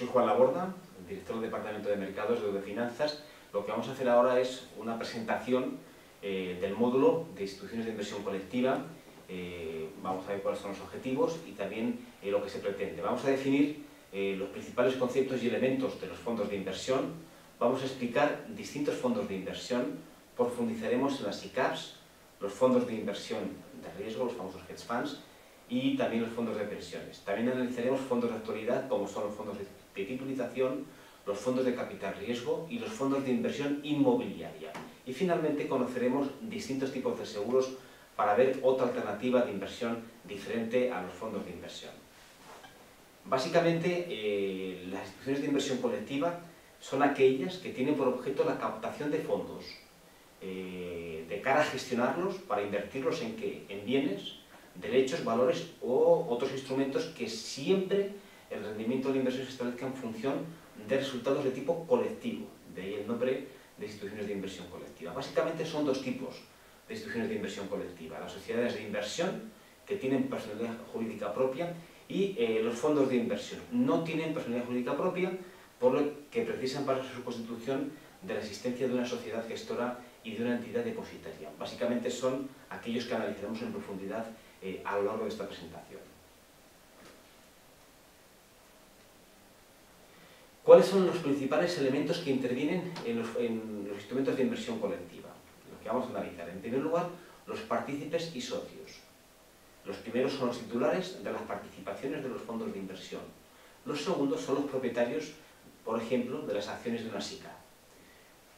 Soy Juan Laborda, director del Departamento de Mercados de Finanzas. Lo que vamos a hacer ahora es una presentación eh, del módulo de instituciones de inversión colectiva. Eh, vamos a ver cuáles son los objetivos y también eh, lo que se pretende. Vamos a definir los principales conceptos y elementos de los fondos de inversión. Vamos a explicar distintos fondos de inversión. Profundizaremos en las ICAPs, los fondos de inversión de riesgo, los famosos hedge funds, y también los fondos de pensiones. También analizaremos fondos de actualidad como son los fondos de, titulización, los fondos de capital riesgo y los fondos de inversión inmobiliaria. Y finalmente conoceremos distintos tipos de seguros para ver otra alternativa de inversión diferente a los fondos de inversión. Básicamente, eh, las instituciones de inversión colectiva son aquellas que tienen por objeto la captación de fondos eh, de cara a gestionarlos para invertirlos en, qué? en bienes, derechos, valores o otros instrumentos que siempre el rendimiento de la inversión se establezca en función de resultados de tipo colectivo, de ahí el nombre de instituciones de inversión colectiva. Básicamente son dos tipos de instituciones de inversión colectiva, las sociedades de inversión, que tienen personalidad jurídica propia, y eh, los fondos de inversión. No tienen personalidad jurídica propia, por lo que precisan para su constitución de la existencia de una sociedad gestora y de una entidad depositaria. Básicamente son aquellos que analizaremos en profundidad eh, a lo largo de esta presentación. ¿Cuáles son los principales elementos que intervienen en los, instrumentos de inversión colectiva? Lo que vamos a analizar. En primer lugar, los partícipes y socios. Los primeros son los titulares de las participaciones de los fondos de inversión. Los segundos son los propietarios, por ejemplo, de las acciones de una SICA.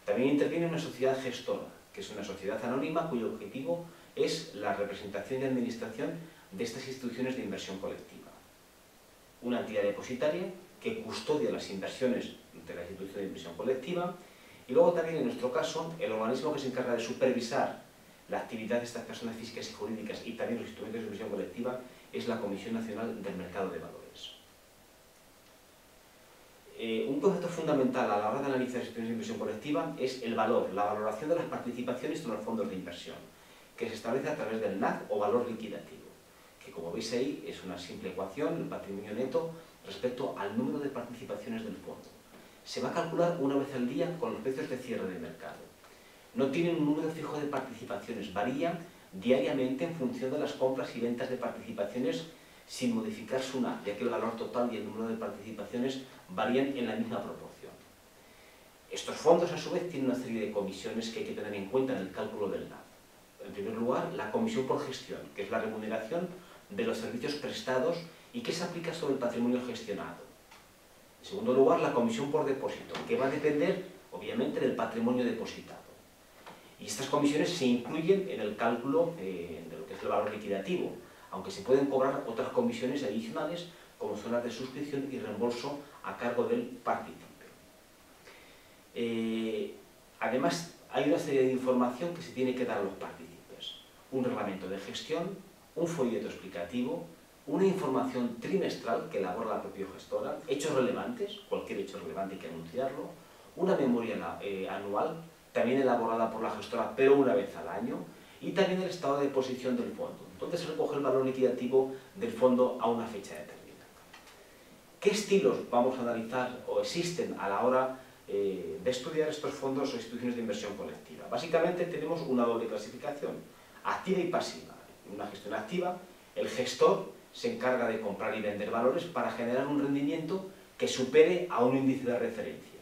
También interviene una sociedad gestora, que es una sociedad anónima cuyo objetivo es la representación y administración de estas instituciones de inversión colectiva. Una entidad depositaria que custodia las inversiones de la institución de inversión colectiva y luego también en nuestro caso el organismo que se encarga de supervisar la actividad de estas personas físicas y jurídicas y también los instrumentos de inversión colectiva es la Comisión Nacional del Mercado de Valores. Eh, un concepto fundamental a la hora de analizar instituciones de inversión colectiva es el valor, la valoración de las participaciones en los fondos de inversión que se establece a través del NAC o valor liquidativo, que como veis ahí es una simple ecuación, el patrimonio neto, respecto al número de participaciones del fondo. Se va a calcular una vez al día con los precios de cierre de mercado. No tiene un número fijo de participaciones, varía diariamente en función de las compras y ventas de participaciones sin modificar su ya que el valor total y el número de participaciones varían en la misma proporción. Estos fondos, a su vez, tienen una serie de comisiones que hay que tener en cuenta en el cálculo del NAC en primer lugar, la comisión por gestión, que es la remuneración de los servicios prestados y que se aplica sobre el patrimonio gestionado. En segundo lugar, la comisión por depósito, que va a depender, obviamente, del patrimonio depositado. Y estas comisiones se incluyen en el cálculo eh, de lo que es el valor liquidativo, aunque se pueden cobrar otras comisiones adicionales, como son las de suscripción y reembolso a cargo del partícipe. Eh, además, hay una serie de información que se tiene que dar a los partícipes un reglamento de gestión, un folleto explicativo, una información trimestral que elabora la propia gestora, hechos relevantes, cualquier hecho relevante hay que anunciarlo, una memoria eh, anual, también elaborada por la gestora, pero una vez al año, y también el estado de posición del fondo. Entonces se recoge el valor liquidativo del fondo a una fecha determinada. ¿Qué estilos vamos a analizar o existen a la hora eh, de estudiar estos fondos o instituciones de inversión colectiva? Básicamente tenemos una doble clasificación activa y pasiva. Una gestión activa, el gestor se encarga de comprar y vender valores para generar un rendimiento que supere a un índice de referencia,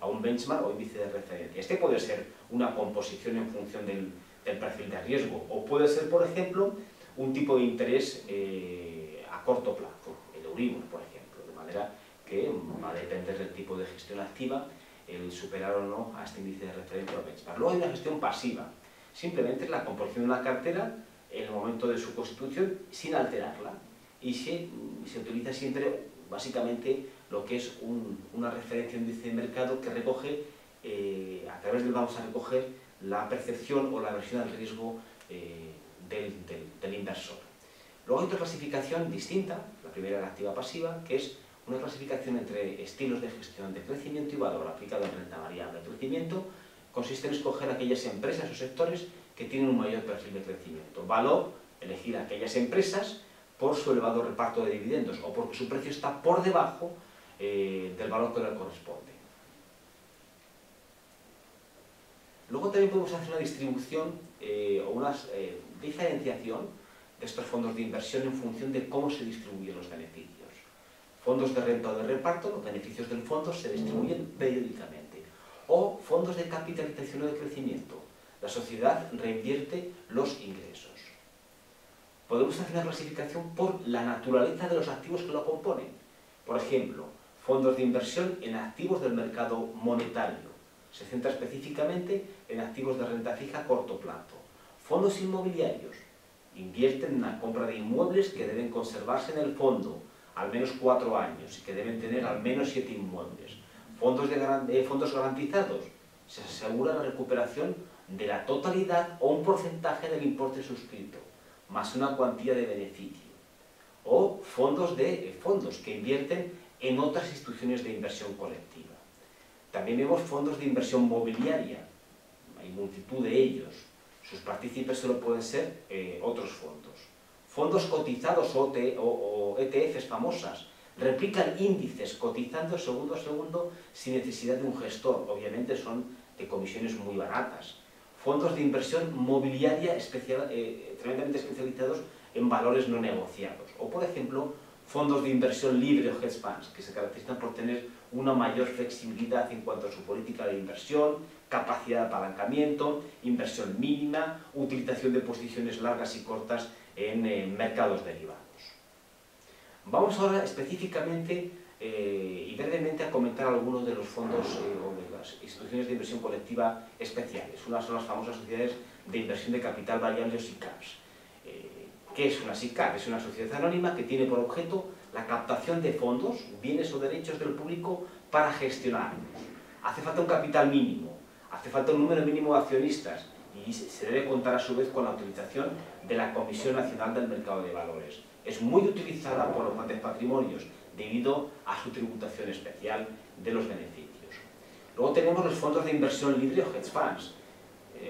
a un benchmark o índice de referencia. Este puede ser una composición en función del, perfil de riesgo o puede ser, por ejemplo, un tipo de interés eh, a corto plazo, el Euribor, por ejemplo, de manera que va a depender del tipo de gestión activa el superar o no a este índice de referencia o benchmark. Luego hay una gestión pasiva, Simplemente la composición de una cartera en el momento de su constitución sin alterarla. Y se, se utiliza siempre básicamente lo que es una referencia índice de mercado que recoge, eh, a través del vamos a recoger la percepción o la versión al riesgo eh, del, del, inversor. Luego hay otra clasificación distinta, la primera la activa pasiva, que es una clasificación entre estilos de gestión de crecimiento y valor aplicado en renta variable. de crecimiento consiste en escoger aquellas empresas o sectores que tienen un mayor perfil de crecimiento. Valor, elegir aquellas empresas por su elevado reparto de dividendos o porque su precio está por debajo eh, del valor que le corresponde. Luego también podemos hacer una distribución eh, o una eh, diferenciación de estos fondos de inversión en función de cómo se distribuyen los beneficios. Fondos de renta o de reparto, los beneficios del fondo se distribuyen periódicamente. O fondos de capitalización o de crecimiento. La sociedad reinvierte los ingresos. Podemos hacer una clasificación por la naturaleza de los activos que lo componen. Por ejemplo, fondos de inversión en activos del mercado monetario. Se centra específicamente en activos de renta fija a corto plazo. Fondos inmobiliarios. Invierten en la compra de inmuebles que deben conservarse en el fondo al menos cuatro años y que deben tener al menos siete inmuebles. Fondos, de, fondos garantizados. Se asegura la recuperación de la totalidad o un porcentaje del importe suscrito, más una cuantía de beneficio. O fondos, de, fondos que invierten en otras instituciones de inversión colectiva. También vemos fondos de inversión mobiliaria, hay multitud de ellos. Sus partícipes solo pueden ser eh, otros fondos. Fondos cotizados o, o, ETFs famosas, replican índices cotizando segundo a segundo sin necesidad de un gestor. Obviamente son de comisiones muy baratas. Fondos de inversión mobiliaria especial, eh, tremendamente especializados en valores no negociados. O, por ejemplo, fondos de inversión libre o hedge funds, que se caracterizan por tener una mayor flexibilidad en cuanto a su política de inversión, capacidad de apalancamiento, inversión mínima, utilización de posiciones largas y cortas en eh, mercados derivados. Vamos ahora específicamente eh, y brevemente a comentar algunos de los fondos eh, o de de inversión colectiva especiales. Unas son las famosas sociedades de inversión de capital variable o SICAPs. ¿Qué es una SICAP? Es una sociedad anónima que tiene por objeto la captación de fondos, bienes o derechos del público para gestionarlos. Hace falta un capital mínimo, hace falta un número mínimo de accionistas y se debe contar a su vez con la utilización de la Comisión Nacional del Mercado de Valores. Es muy utilizada por los grandes patrimonios debido a su tributación especial de los beneficios. Luego tenemos los fondos de inversión libre o hedge funds.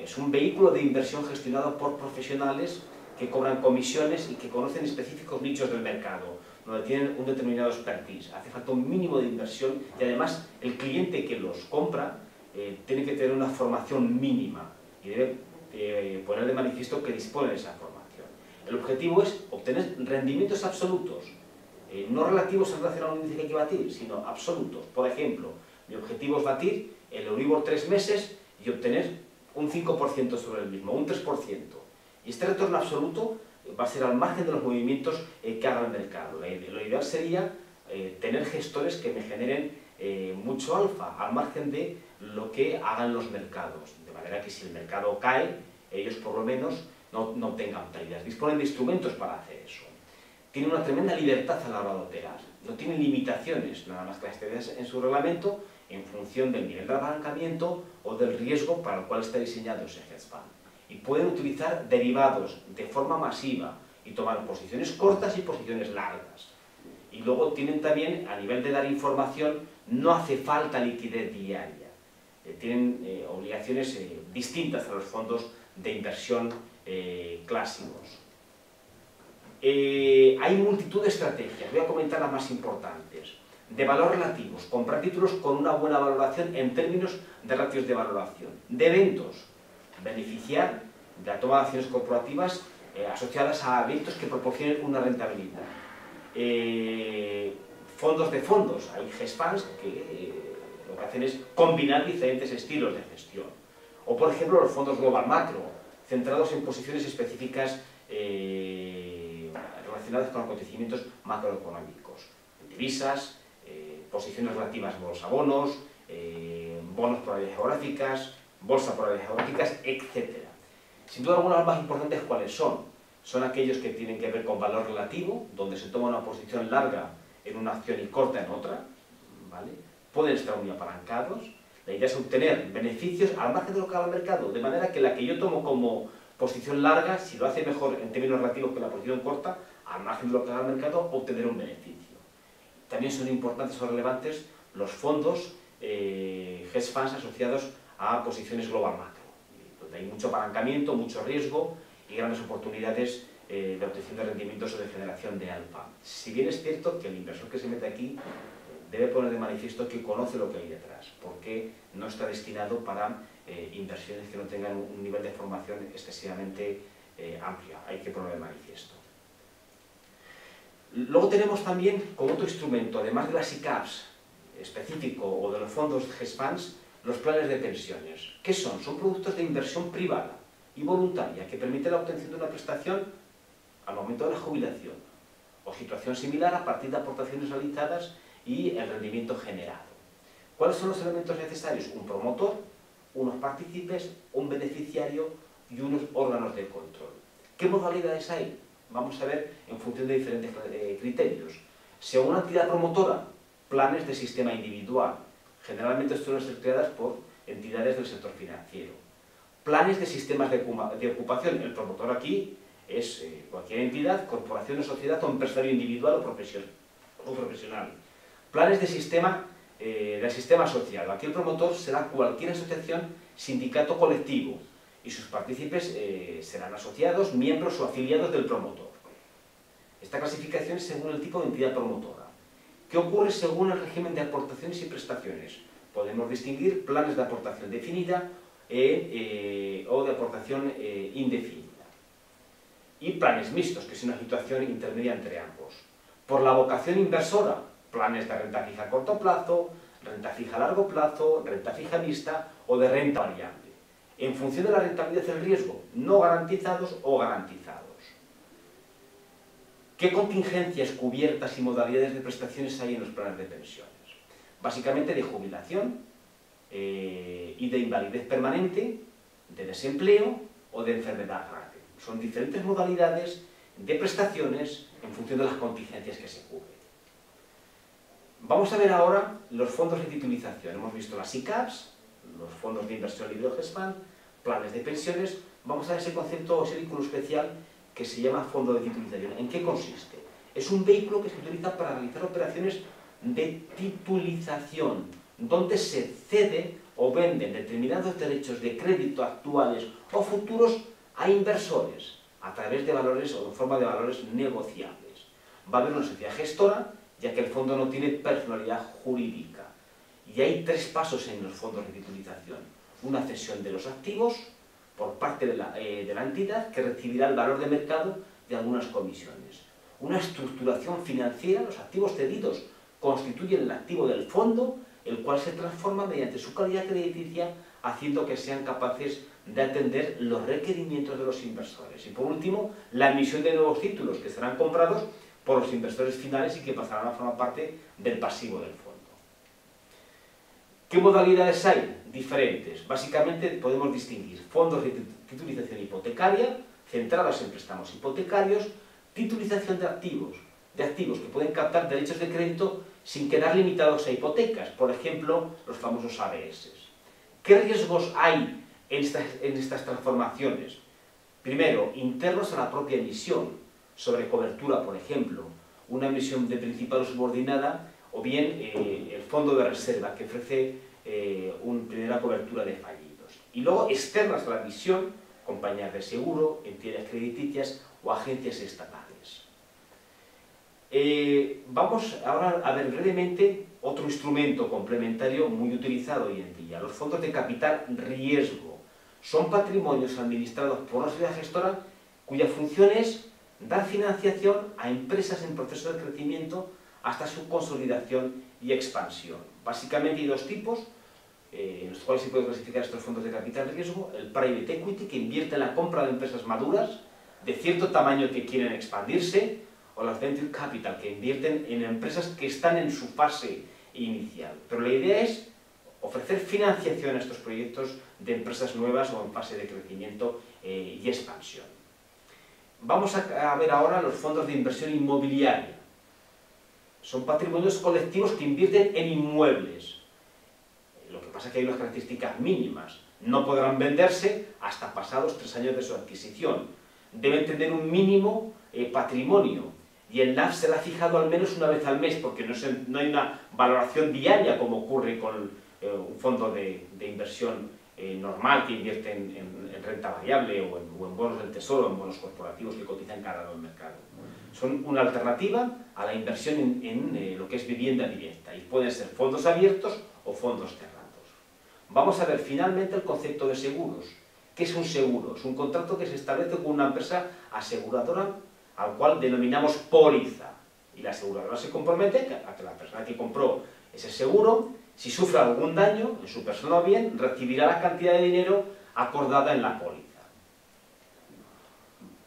Es un vehículo de inversión gestionado por profesionales que cobran comisiones y que conocen específicos nichos del mercado, donde tienen un determinado expertise. Hace falta un mínimo de inversión y además el cliente que los compra eh, tiene que tener una formación mínima y debe eh, poner de manifiesto que dispone de esa formación. El objetivo es obtener rendimientos absolutos, eh, no relativos en relación a un índice que hay que batir, sino absolutos. Por ejemplo, mi objetivo es batir el Euribor tres meses y obtener un 5% sobre el mismo, un 3%. Y este retorno absoluto va a ser al margen de los movimientos eh, que haga el mercado. Lo ideal sería eh, tener gestores que me generen eh, mucho alfa, al margen de lo que hagan los mercados. De manera que si el mercado cae, ellos por lo menos no, no tengan pérdidas. Disponen de instrumentos para hacer eso. Tienen una tremenda libertad a la hora de operar. No tienen limitaciones, nada más que las en su reglamento, en función del nivel de apalancamiento o del riesgo para el cual está diseñado ese hedge fund y pueden utilizar derivados de forma masiva y tomar posiciones cortas y posiciones largas. Y luego tienen también, a nivel de dar información, no hace falta liquidez diaria. Eh, tienen eh, obligaciones eh, distintas a los fondos de inversión clásicos. hay multitud de estrategias, voy a comentar las más importantes. De valor relativos, comprar títulos con una buena valoración en términos de ratios de valoración. De eventos, beneficiar de la toma de acciones corporativas eh, asociadas a eventos que proporcionen una rentabilidad. Eh, fondos de fondos, hay funds que eh, lo que hacen es combinar diferentes estilos de gestión. O por ejemplo los fondos global macro, centrados en posiciones específicas relacionadas con acontecimientos macroeconómicos, divisas, posiciones relativas a bonos, bonos por áreas geográficas, bolsa por áreas geográficas, etc. Sin duda alguna, las más importantes, ¿cuáles son? Son aquellos que tienen que ver con valor relativo, donde se toma una posición larga en una acción y corta en otra, ¿vale? Pueden estar muy apalancados. La idea es obtener beneficios al margen de lo que haga el mercado, de manera que la que yo tomo como posición larga, si lo hace mejor en términos relativos que la posición corta, al margen de lo que haga el mercado, obtener un beneficio. También son importantes o relevantes los fondos eh, hedge funds asociados a posiciones global macro, donde hay mucho apalancamiento, mucho riesgo y grandes oportunidades eh, de obtención de rendimientos o de generación de alfa. Si bien es cierto que el inversor que se mete aquí debe poner de manifiesto que conoce lo que hay detrás, porque no está destinado para eh, inversiones que no tengan un nivel de formación excesivamente eh, amplio. Hay que poner de manifiesto. Luego tenemos también como otro instrumento, además de las ICAPs específico o de los fondos GESPANS, los planes de pensiones. ¿Qué son? Son productos de inversión privada y voluntaria que permiten la obtención de una prestación al momento de la jubilación o situación similar a partir de aportaciones realizadas y el rendimiento generado. ¿Cuáles son los elementos necesarios? Un promotor, unos partícipes, un beneficiario y unos órganos de control. ¿Qué modalidades hay? Vamos a ver en función de diferentes eh, criterios. Según una entidad promotora, planes de sistema individual. Generalmente suelen ser creadas por entidades del sector financiero. Planes de sistemas de, ocupación. El promotor aquí es eh, cualquier entidad, corporación o sociedad o empresario individual o profesional. Planes de sistema, eh, de sistema social. Aquí el promotor será cualquier asociación, sindicato colectivo y sus partícipes eh, serán asociados, miembros o afiliados del promotor. Esta clasificación es según el tipo de entidad promotora. ¿Qué ocurre según el régimen de aportaciones y prestaciones? Podemos distinguir planes de aportación definida eh, o de aportación indefinida. Y planes mixtos, que es una situación intermedia entre ambos. Por la vocación inversora, planes de renta fija a corto plazo, renta fija a largo plazo, renta fija mixta o de renta variable, en función de la rentabilidad del riesgo, no garantizados o garantizados. ¿Qué contingencias cubiertas y modalidades de prestaciones hay en los planes de pensiones? Básicamente de jubilación eh, y de invalidez permanente, de desempleo o de enfermedad grave. Son diferentes modalidades de prestaciones en función de las contingencias que se cubren. Vamos a ver ahora los fondos de titulización. Hemos visto las ICAPs, los fondos de inversión libre GESPAN, planes de pensiones. Vamos a ese concepto o ese vehículo especial que se llama fondo de titulización. ¿En qué consiste? Es un vehículo que se utiliza para realizar operaciones de titulización, donde se cede o venden determinados derechos de crédito actuales o futuros a inversores a través de valores o en forma de valores negociables. Va a haber una sociedad gestora ya que el fondo no tiene personalidad jurídica. Y hay tres pasos en los fondos de titulización. Una cesión de los activos por parte de la, eh, de la entidad que recibirá el valor de mercado de algunas comisiones. Una estructuración financiera, los activos cedidos constituyen el activo del fondo, el cual se transforma mediante su calidad crediticia, haciendo que sean capaces de atender los requerimientos de los inversores. Y por último, la emisión de nuevos títulos que serán comprados por los inversores finales y que pasarán a formar parte del pasivo del fondo. ¿Qué modalidades hay? Diferentes. Básicamente podemos distinguir fondos de titulización hipotecaria, centrados en préstamos hipotecarios, titulización de activos, de activos que pueden captar derechos de crédito sin quedar limitados a hipotecas, por ejemplo, los famosos ABS. ¿Qué riesgos hay en estas, en estas transformaciones? Primero, internos a la propia emisión, sobre cobertura, por ejemplo, una emisión de principal subordinada, o bien eh, el fondo de reserva, que ofrece eh, una primera cobertura de fallidos. Y luego externas a la emisión, compañías de seguro, entidades crediticias o agencias estatales. Eh, vamos ahora a ver brevemente otro instrumento complementario muy utilizado hoy en día, los fondos de capital riesgo. Son patrimonios administrados por una sociedad gestora cuya función es dar financiación a empresas en proceso de crecimiento hasta su consolidación y expansión. Básicamente hay dos tipos, eh, en los cuales se pueden clasificar estos fondos de capital riesgo, el private equity, que invierte en la compra de empresas maduras, de cierto tamaño que quieren expandirse, o las venture capital, que invierten en empresas que están en su fase inicial. Pero la idea es ofrecer financiación a estos proyectos de empresas nuevas o en fase de crecimiento eh, y expansión. Vamos a ver ahora los fondos de inversión inmobiliaria. Son patrimonios colectivos que invierten en inmuebles. Lo que pasa es que hay unas características mínimas. No podrán venderse hasta pasados tres años de su adquisición. Deben tener un mínimo eh, patrimonio. Y el NAV será fijado al menos una vez al mes, porque no, hay una valoración diaria como ocurre con eh, un fondo de, inversión eh, normal que invierte en, renta variable o en, bonos del tesoro, en bonos corporativos que cotizan cara al mercado. Son una alternativa a la inversión en, eh, lo que es vivienda directa y pueden ser fondos abiertos o fondos cerrados. Vamos a ver finalmente el concepto de seguros. ¿Qué es un seguro? Es un contrato que se establece con una empresa aseguradora al cual denominamos póliza. Y la aseguradora se compromete a que la persona que compró ese seguro, si sufre algún daño en su persona o bien, recibirá la cantidad de dinero acordada en la póliza.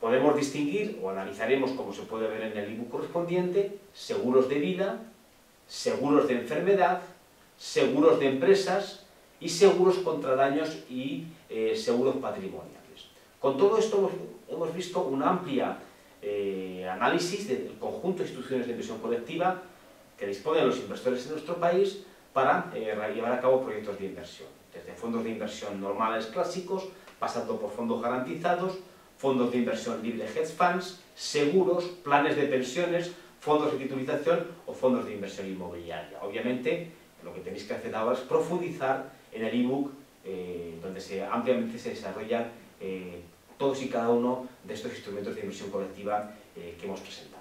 Podemos distinguir, o analizaremos, como se puede ver en el ebook correspondiente, seguros de vida, seguros de enfermedad, seguros de empresas y seguros contra daños y eh, seguros patrimoniales. Con todo esto hemos, visto una amplia eh, análisis del conjunto de instituciones de inversión colectiva que disponen los inversores en nuestro país para eh, llevar a cabo proyectos de inversión, desde fondos de inversión normales clásicos, pasando por fondos garantizados, fondos de inversión libre hedge funds, seguros, planes de pensiones, fondos de titulización o fondos de inversión inmobiliaria. Obviamente, lo que tenéis que hacer ahora es profundizar en el ebook eh, donde se, ampliamente se desarrollan eh, todos y cada uno de estos instrumentos de inversión colectiva que hemos presentado.